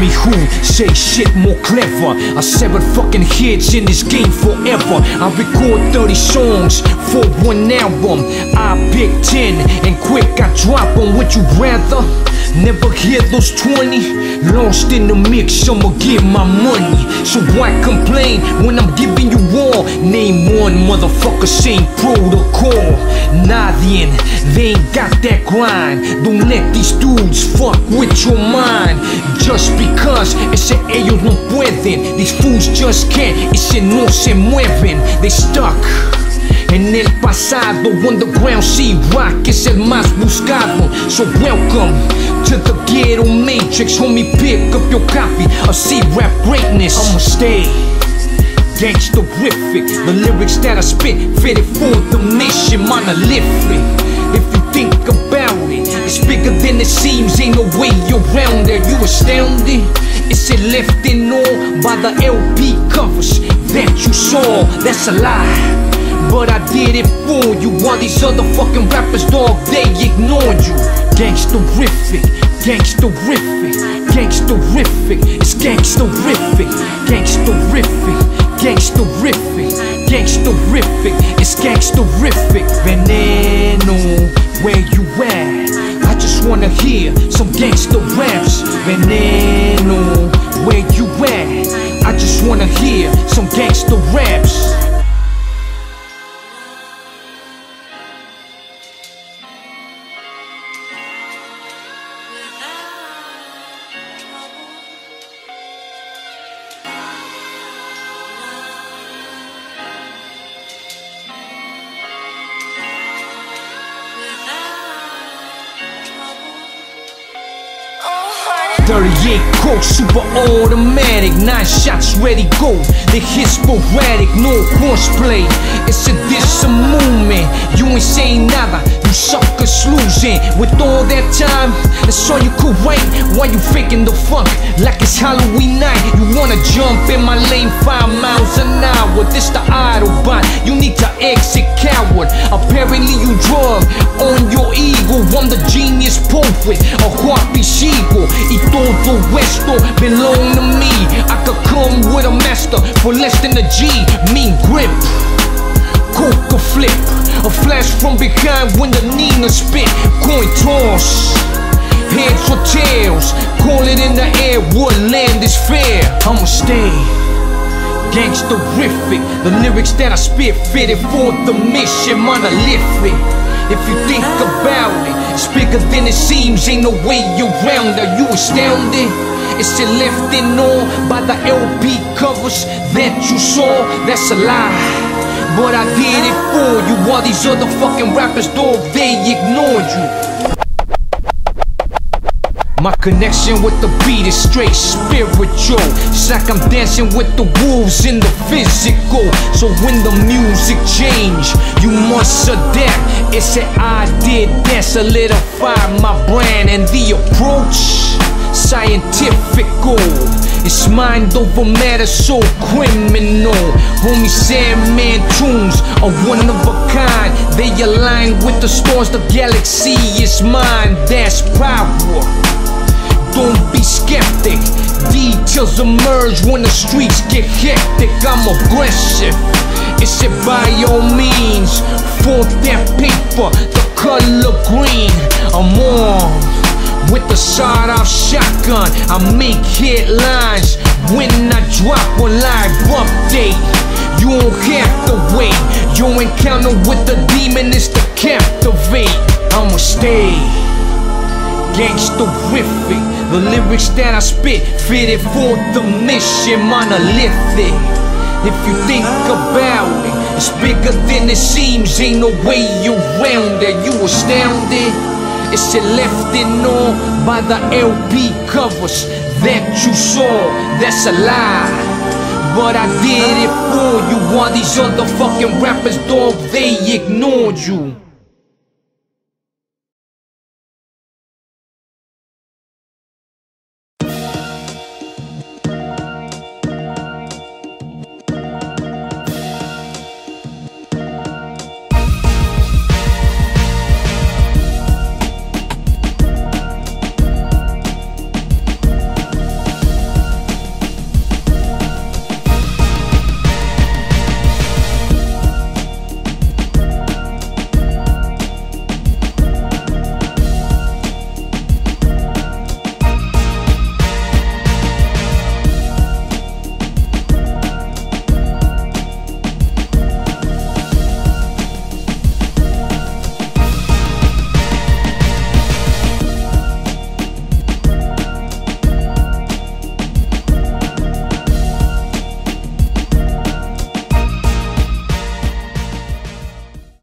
Me who say shit more clever. I severed fucking heads in this game forever. I record 30 songs for one album. I pick 10 and quick I drop them. Would you rather? Never hear those 20 Lost in the mix, I'ma get my money. So why complain when I'm giving you all? Name one motherfucker same protocol. Nadie, they ain't got that grind Don't let these dudes fuck with your mind. Just because ese ellos no pueden These fools just can't, ese no se mueven They stuck en el pasado, underground C-Rock es el más buscado. So welcome to the ghetto matrix, homie. Pick up your copy of C-Rap greatness. I'ma stay gangsterific. The lyrics that I spit fitted for the mission, monolithic. If you think about it, it's bigger than it seems. Ain't no way around it. You astounded? It's it left in all by the LP covers that you saw. That's a lie but I did it for you. While these other fucking rappers dog, they ignored you. Gangsterific, gangsterific, gangsterific. It's gangsterific, gangsterific, gangsterific Gangsterific, it's gangsterific. Veneno, where you at? I just wanna hear some gangster raps. Veneno, where you at? I just wanna hear some gangster rap. 38 Colt, super automatic, 9 shots ready, go. They hit sporadic, no horseplay. It's a, this a movement you ain't saying nada, you suckers losing. With all that time, that's all you could wait. Why you faking the funk like it's Halloween night? You wanna jump in my lane five miles an hour? This the Autobahn. You need to exit, coward. Apparently you drug on your ego. I'm the genius poet, a Huapi Shigo. Y todo esto belong to me. I could come with a master for less than a G. Mean grip. Coca flip, a flash from behind when the Nina spit. Coin toss, heads or tails. Call it in the air, what land is fair? I'ma stay gangsterific. The lyrics that I spit fitted for the mission, monolithic. If you think about it, it's bigger than it seems. Ain't no way around it. You astounded? It's it left in all by the LP covers that you saw. That's a lie. But I did it for you. All these other fucking rappers, dog, they ignored you. My connection with the beat is straight spiritual. It's like I'm dancing with the wolves in the physical. So when the music change, you must adapt. It's an I did that solidify my brand and the approach. Scientifical. It's mind over matter, so criminal. Homie Sandman tunes are one of a kind. They align with the stars, the galaxy is mine. That's power. Don't be skeptic. Details emerge when the streets get hectic. I'm aggressive. It's it by all means. For that paper, the color green. I'm on with the sawed off shotgun. I make headlines when I drop a live update. You won't have to wait. Your encounter with the demon is to captivate. I'ma stay gangsterific. The lyrics that I spit fitted for the mission, monolithic. If you think about it, it's bigger than it seems. Ain't no way around it. You astounded? It's it left in all by the LP covers that you saw. That's a lie. But I did it for you. All these other fucking rappers, dog, they ignored you.